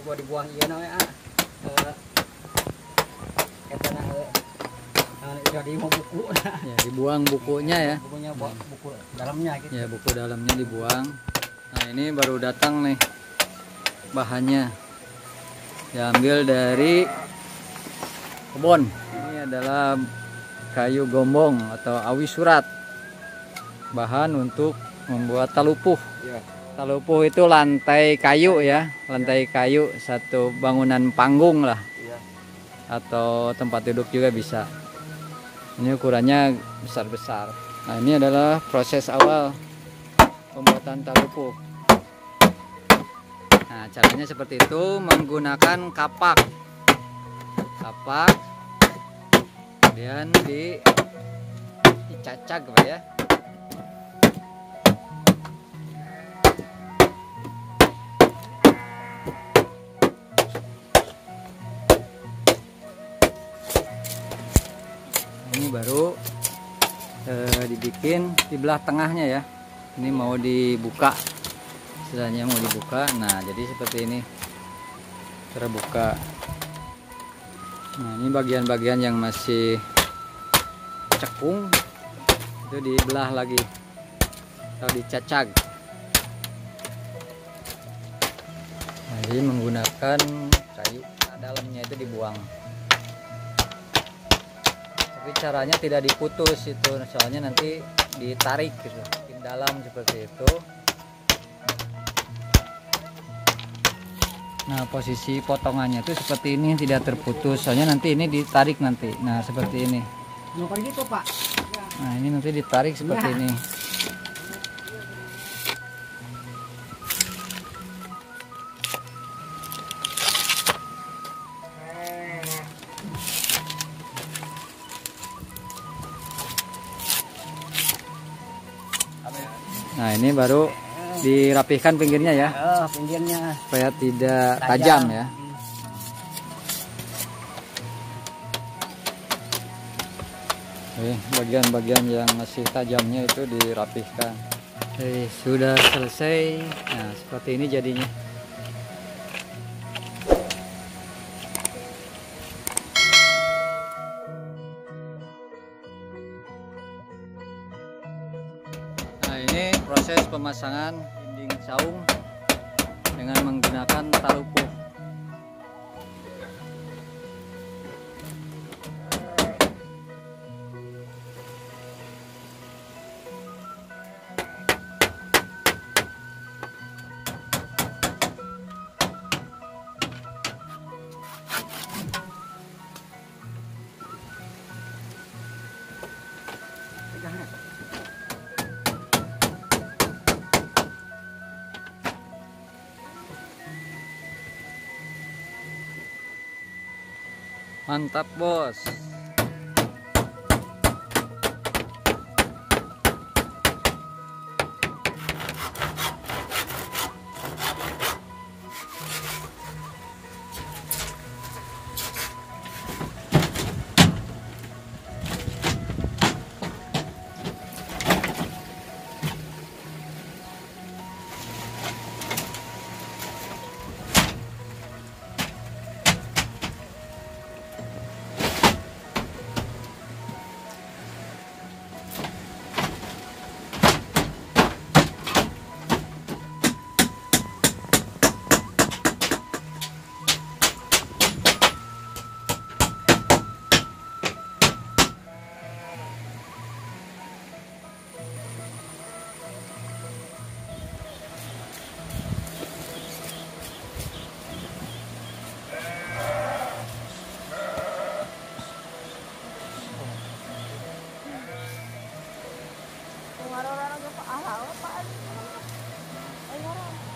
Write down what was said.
coba dibuang iya namanya ah Eh, kata nak eh, eh, jadi mau buku Ya, dibuang bukunya ya. bukunya buat buku dalamnya gitu Ya, buku dalamnya dibuang. Nah, ini baru datang nih bahannya. Diambil dari kebun. Ini adalah kayu gombong atau awi surat. Bahan untuk membuat talupuh. Iya. Talupuh itu lantai kayu ya, lantai kayu satu bangunan panggung lah iya atau tempat duduk juga bisa. Ini ukurannya besar-besar. Nah, ini adalah proses awal pembuatan talupuh. Nah, caranya seperti itu menggunakan kapak. Kapak kemudian di dicacak ya. Baru eh, dibikin di belah tengahnya ya. Ini mau dibuka. Istilahnya mau dibuka. Nah jadi seperti ini. Terbuka nah ini bagian-bagian yang masih cekung. Itu dibelah lagi. Atau dicacag. Nah, jadi menggunakan kayu nah, dalamnya itu dibuang tapi caranya tidak diputus itu. Soalnya nanti ditarik gitu. Di dalam seperti itu. Nah posisi potongannya itu seperti ini tidak terputus. Soalnya nanti ini ditarik nanti. Nah seperti ini. Nah ini nanti ditarik seperti Ya. ini nah ini baru dirapihkan pinggirnya ya oh pinggirnya supaya tidak tajam ya Oke, bagian-bagian yang masih tajamnya itu dirapihkan. Oke, sudah selesai. Nah, seperti ini jadinya. Ini proses pemasangan dinding saung dengan menggunakan talupuh. Mantap, Bos. talaga pa. Ah, paano? Ay, harap.